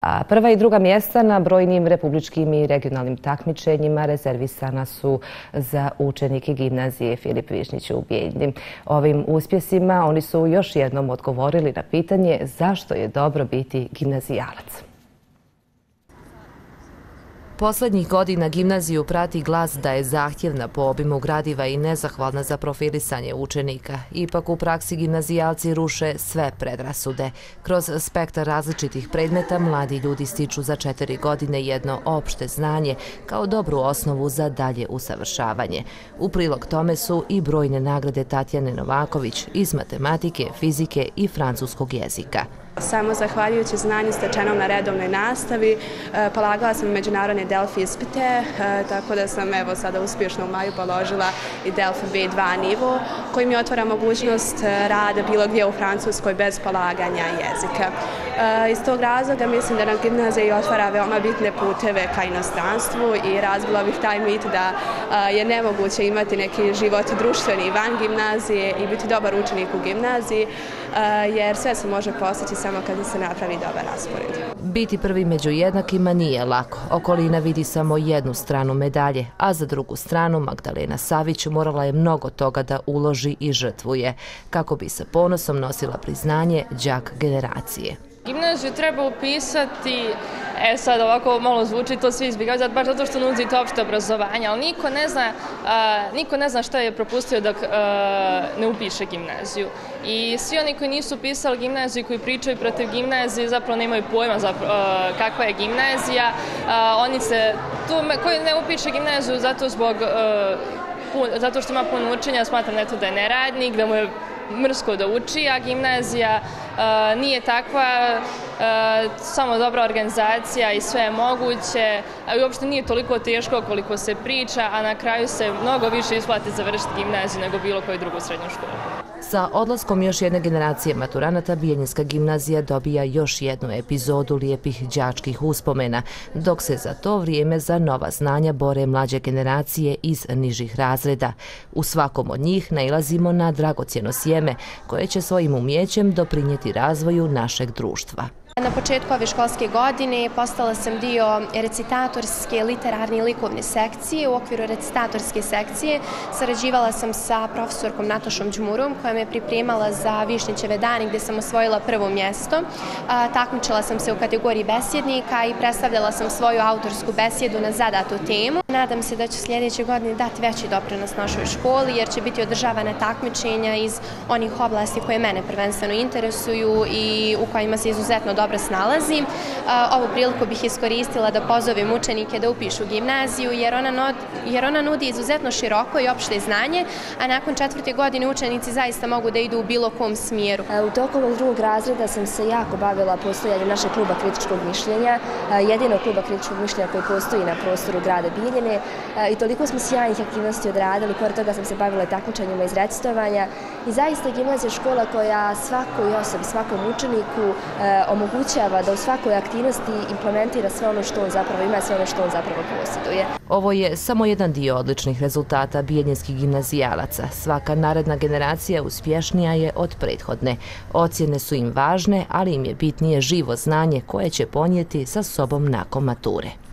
A prva i druga mjesta na brojnim republičkim i regionalnim takmičenjima rezervisana su za učenike gimnazije Filip Višnić u Bijeljni. Ovim uspjesima oni su još jednom odgovorili na pitanje zašto je dobro biti gimnazijalac. Poslednjih godina gimnaziju prati glas da je zahtjevna po obimu gradiva i nezahvalna za profilisanje učenika. Ipak u praksi gimnazijalci ruše sve predrasude. Kroz spektar različitih predmeta mladi ljudi stiču za četiri godine jedno opšte znanje kao dobru osnovu za dalje usavršavanje. U prilog tome su i brojne nagrade Tatjane Novaković iz matematike, fizike i francuskog jezika. Samo zahvaljujući znanju stečenom na redovnoj nastavi, eh, polagala sam međunarodne Delfi ispite, eh, tako da sam evo sada uspješno u maju položila i Delfi B2 nivo, koji mi otvara mogućnost eh, rada bilo gdje u Francuskoj bez polaganja jezika. Eh, iz tog razloga mislim da nam gimnazija otvara veoma bitne puteve ka inostranstvu i razbila bih taj mit da je nemoguće imati neki život društveni van gimnazije i biti dobar učenik u gimnaziji, jer sve se može postići sa samo kada se napravi dobar raspored. Biti prvi među jednakima nije lako. Okolina vidi samo jednu stranu medalje, a za drugu stranu Magdalena Savić morala je mnogo toga da uloži i žrtvuje, kako bi se ponosom nosila priznanje đak generacije. Gimnaziju treba upisati E sad ovako malo zvuči to svi izbjegavaju, zato baš zato što nudite opšte obrazovanje, ali niko ne zna, niko ne zna šta je propustio dok ne upiše gimnaziju. I svi oni koji nisu pisali gimnaziju, koji pričaju protiv gimnazije, zapravo nemaju pojma za kakva je gimnazija. Oni se, tu, koji ne upiše gimnaziju zato zbog zato što ima puno učenja, smatram neto da je neradnik, da mu je mrsko da uči, a gimnazija E, nije takva, e, samo dobra organizacija i sve je moguće, a uopšte nije toliko teško koliko se priča, a na kraju se mnogo više isplati završiti gimnaziju nego bilo koju drugu srednju školu. Sa odlaskom još jedne generacije maturanata, Bijeljinska gimnazija dobija još jednu epizodu lijepih džačkih uspomena, dok se za to vrijeme za nova znanja bore mlađe generacije iz nižih razreda. U svakom od njih nailazimo na dragocjeno sjeme, koje će svojim umjećem doprinjeti razvoju našeg društva. Na početku ove školske godine postala sam dio recitatorske, literarne i likovne sekcije. U okviru recitatorske sekcije sarađivala sam sa profesorkom Natošom Đumurom koja me pripremala za Višnjićeve dani gdje sam osvojila prvo mjesto. Takmičila sam se u kategoriji besjednika i predstavljala sam svoju autorsku besjedu na zadatu temu. Nadam se da ću sljedeće godine dati veći doprinos našoj školi jer će biti održavane takmičenja iz onih oblasti koje mene prvenstveno interesuju i u kojima se izuzetno dobro snalazim. Ovu priliku bih iskoristila da pozovem učenike da upišu gimnaziju, jer ona, jer ona nudi izuzetno široko i opšte znanje, a nakon četvrte godine učenici zaista mogu da idu u bilo kom smjeru. E, u toku ovog drugog razreda sam se jako bavila postojanjem našeg kluba kritičkog mišljenja, e, jedino kluba kritičkog mišljenja koji postoji na prostoru grada Biljene e, i toliko smo sjajnih aktivnosti odradili, pored toga sam se bavila takmičanjima iz recitovanja i zaista gimnazija škola koja svakoj osobi, svakom učeniku e, omogućava da u svakoj aktivnosti implementira sve ono što on zapravo ima, sve ono što on zapravo posjeduje. Ovo je samo jedan dio odličnih rezultata bijednjinskih gimnazijalaca. Svaka naredna generacija uspješnija je od prethodne. Ocjene su im važne, ali im je bitnije živo znanje koje će ponijeti sa sobom nakon mature.